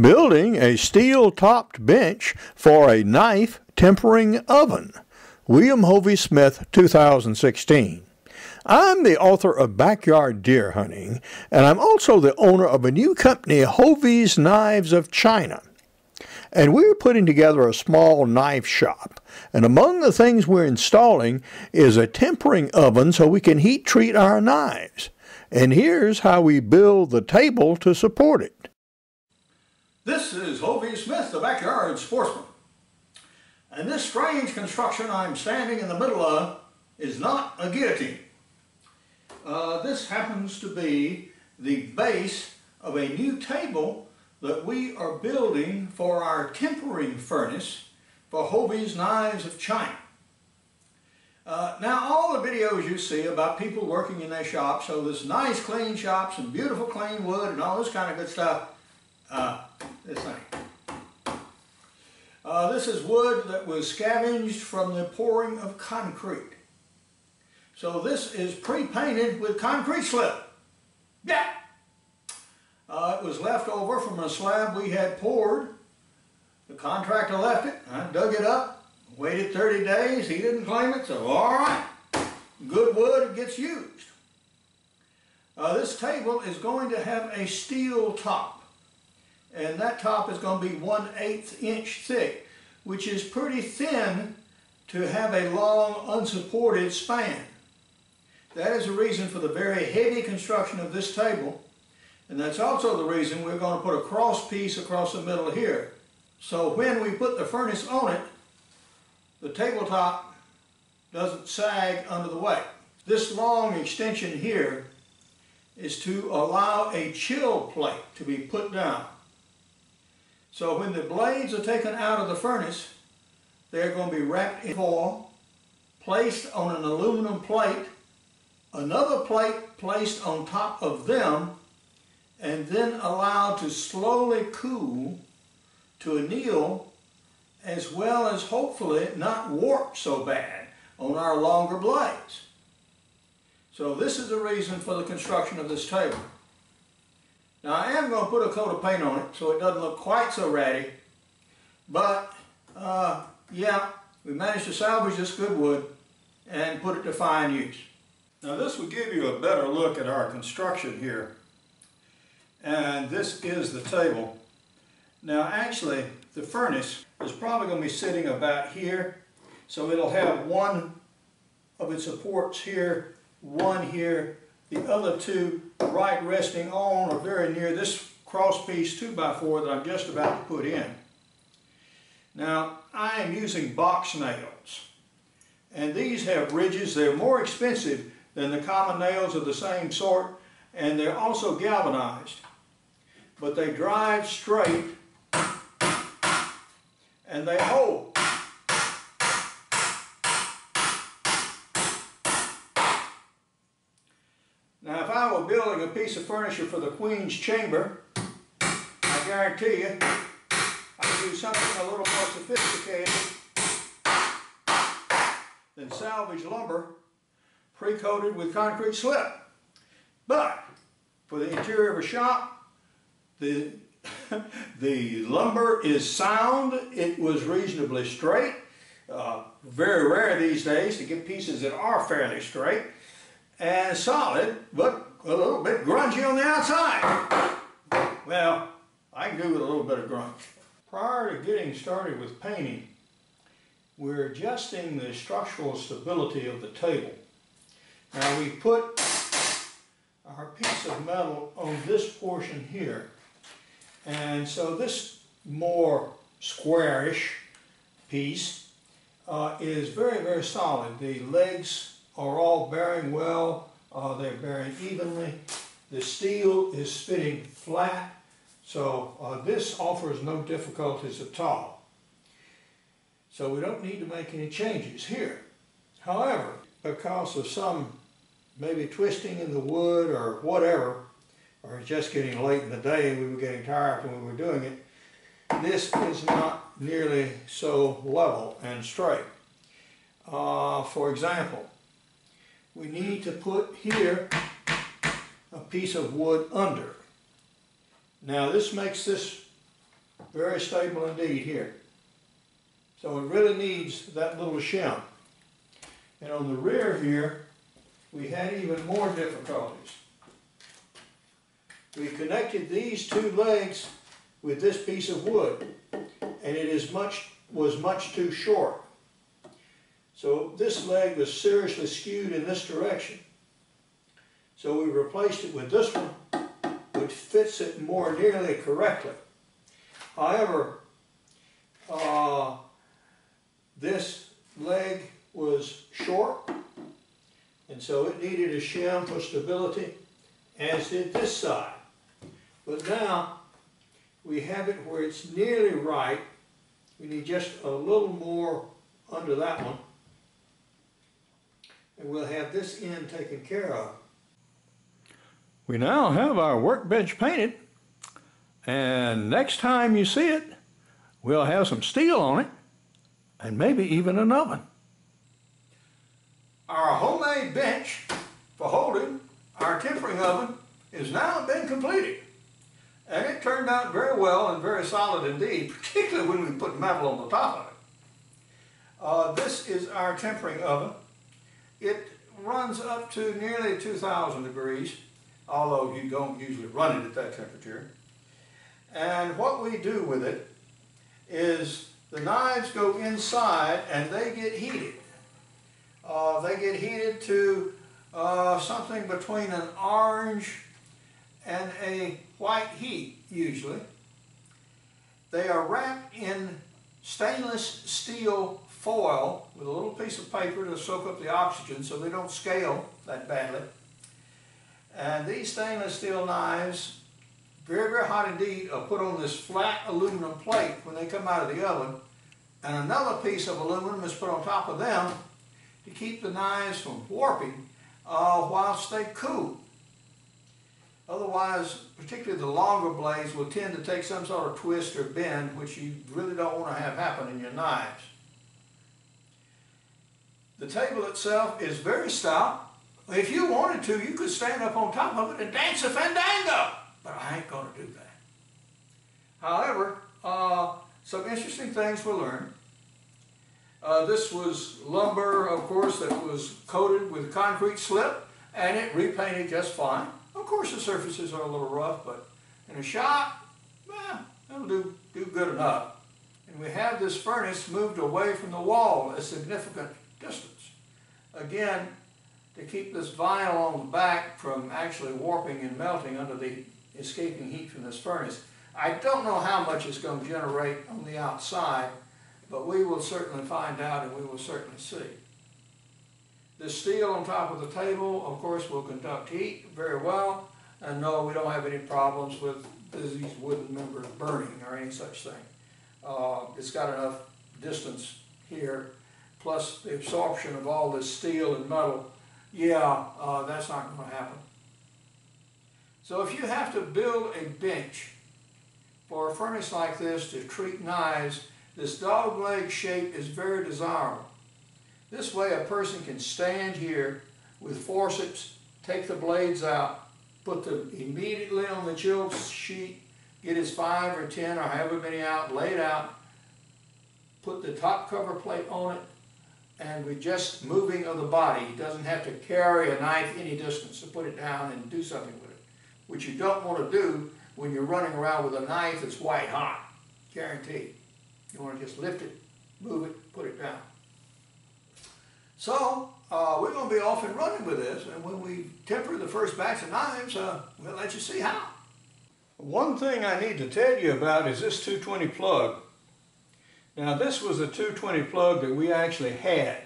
Building a steel-topped bench for a knife tempering oven. William Hovey Smith, 2016. I'm the author of Backyard Deer Hunting, and I'm also the owner of a new company, Hovey's Knives of China. And we're putting together a small knife shop. And among the things we're installing is a tempering oven so we can heat treat our knives. And here's how we build the table to support it. This is Hovey Smith, the backyard sportsman. And this strange construction I'm standing in the middle of is not a guillotine. Uh, this happens to be the base of a new table that we are building for our tempering furnace for Hovey's Knives of China. Uh, now all the videos you see about people working in their shops, so this nice clean shops and beautiful clean wood and all this kind of good stuff. Uh, this thing. Uh, this is wood that was scavenged from the pouring of concrete. So this is pre-painted with concrete slip. Yeah! Uh, it was left over from a slab we had poured. The contractor left it. I dug it up, waited 30 days. He didn't claim it, so all right. Good wood, gets used. Uh, this table is going to have a steel top and that top is going to be 1 8 inch thick, which is pretty thin to have a long unsupported span. That is the reason for the very heavy construction of this table, and that's also the reason we're going to put a cross piece across the middle here. So when we put the furnace on it, the tabletop doesn't sag under the weight. This long extension here is to allow a chill plate to be put down. So when the blades are taken out of the furnace, they're going to be wrapped in foil, placed on an aluminum plate, another plate placed on top of them, and then allowed to slowly cool to anneal as well as hopefully not warp so bad on our longer blades. So this is the reason for the construction of this table. Now I am going to put a coat of paint on it so it doesn't look quite so ratty. But uh, yeah, we managed to salvage this good wood and put it to fine use. Now this will give you a better look at our construction here. And this is the table. Now actually the furnace is probably going to be sitting about here. So it'll have one of its supports here, one here, the other two right resting on or very near this cross piece 2x4 that I'm just about to put in. Now I am using box nails and these have ridges. They're more expensive than the common nails of the same sort and they're also galvanized but they drive straight and they hold. Now if I were building a piece of furniture for the Queen's Chamber, I guarantee you I'd do something a little more sophisticated than salvage lumber pre-coated with concrete slip. But for the interior of a shop, the, the lumber is sound, it was reasonably straight. Uh, very rare these days to get pieces that are fairly straight and solid, but a little bit grungy on the outside. Well, I can do with a little bit of grunge. Prior to getting started with painting, we're adjusting the structural stability of the table. Now we put our piece of metal on this portion here. And so this more squarish piece uh, is very, very solid. The legs are all bearing well. Uh, they're bearing evenly. The steel is fitting flat, so uh, this offers no difficulties at all. So we don't need to make any changes here. However, because of some maybe twisting in the wood or whatever, or just getting late in the day and we were getting tired when we were doing it, this is not nearly so level and straight. Uh, for example, we need to put here a piece of wood under. Now this makes this Very stable indeed here. So it really needs that little shim. And on the rear here, we had even more difficulties. We connected these two legs with this piece of wood, and it is much was much too short. So this leg was seriously skewed in this direction. So we replaced it with this one, which fits it more nearly correctly. However, uh, this leg was short, and so it needed a shim for stability, as did this side. But now, we have it where it's nearly right. We need just a little more under that one. And we'll have this end taken care of. We now have our workbench painted. And next time you see it, we'll have some steel on it and maybe even an oven. Our homemade bench for holding our tempering oven is now been completed. And it turned out very well and very solid indeed, particularly when we put metal on the top of it. Uh, this is our tempering oven. It runs up to nearly 2,000 degrees, although you don't usually run it at that temperature. And what we do with it is the knives go inside and they get heated. Uh, they get heated to uh, something between an orange and a white heat, usually. They are wrapped in stainless steel foil with a little piece of paper to soak up the oxygen so they don't scale that badly. And these stainless steel knives, very, very hot indeed, are put on this flat aluminum plate when they come out of the oven. And another piece of aluminum is put on top of them to keep the knives from warping uh, whilst they cool. Otherwise, particularly the longer blades will tend to take some sort of twist or bend, which you really don't want to have happen in your knives. The table itself is very stout. If you wanted to, you could stand up on top of it and dance a fandango, but I ain't going to do that. However, uh, some interesting things were learned. Uh, this was lumber, of course, that was coated with concrete slip, and it repainted just fine. Of course, the surfaces are a little rough, but in a shop, well, it'll do, do good enough. And we have this furnace moved away from the wall a significant distance. Again, to keep this vinyl on the back from actually warping and melting under the escaping heat from this furnace. I don't know how much it's going to generate on the outside, but we will certainly find out and we will certainly see. The steel on top of the table, of course, will conduct heat very well, and no, we don't have any problems with these wooden members burning or any such thing. Uh, it's got enough distance here, plus the absorption of all this steel and metal, yeah, uh, that's not going to happen. So if you have to build a bench for a furnace like this to treat knives, this dog leg shape is very desirable. This way a person can stand here with forceps, take the blades out, put them immediately on the chill sheet, get his five or ten or however many out, lay it out, put the top cover plate on it, and with just moving of the body, he doesn't have to carry a knife any distance to put it down and do something with it, which you don't want to do when you're running around with a knife that's white hot, guaranteed. You want to just lift it, move it, put it down. So, uh, we're going to be off and running with this, and when we temper the first batch of knives, uh, we'll let you see how. One thing I need to tell you about is this 220 plug. Now this was a 220 plug that we actually had,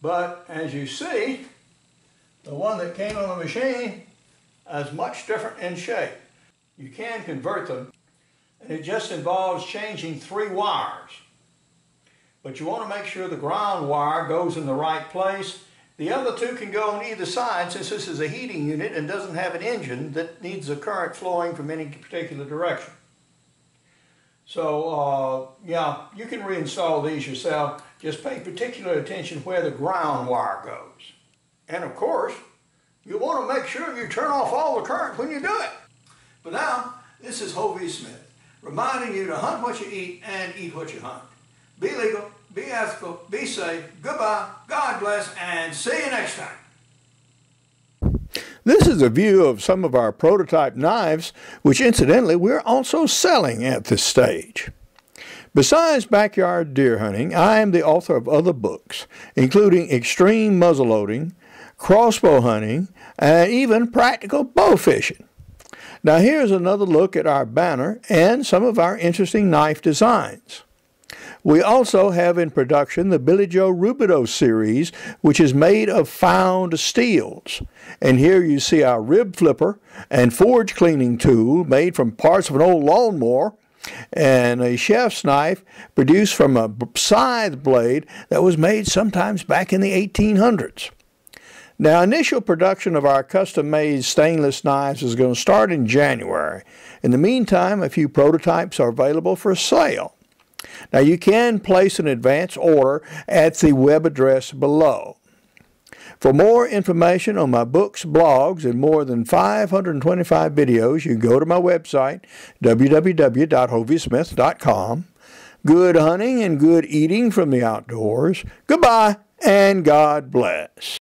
but as you see, the one that came on the machine is much different in shape. You can convert them, and it just involves changing three wires. But you want to make sure the ground wire goes in the right place. The other two can go on either side since this is a heating unit and doesn't have an engine that needs a current flowing from any particular direction. So uh, yeah, you can reinstall these yourself. Just pay particular attention where the ground wire goes. And of course, you want to make sure you turn off all the current when you do it. But now, this is Hovey Smith. reminding you to hunt what you eat and eat what you hunt. Be legal, be ethical, be safe. Goodbye, God bless, and see you next time. This is a view of some of our prototype knives, which incidentally we're also selling at this stage. Besides backyard deer hunting, I am the author of other books, including Extreme Muzzleloading, Crossbow Hunting, and even Practical Bow Fishing. Now here's another look at our banner and some of our interesting knife designs. We also have in production the Billy Joe Rubidoux series, which is made of found steels. And here you see our rib flipper and forge cleaning tool made from parts of an old lawnmower and a chef's knife produced from a scythe blade that was made sometimes back in the 1800s. Now, initial production of our custom made stainless knives is going to start in January. In the meantime, a few prototypes are available for sale. Now, you can place an advance order at the web address below. For more information on my books, blogs, and more than 525 videos, you go to my website, www.hoveysmith.com. Good hunting and good eating from the outdoors. Goodbye and God bless.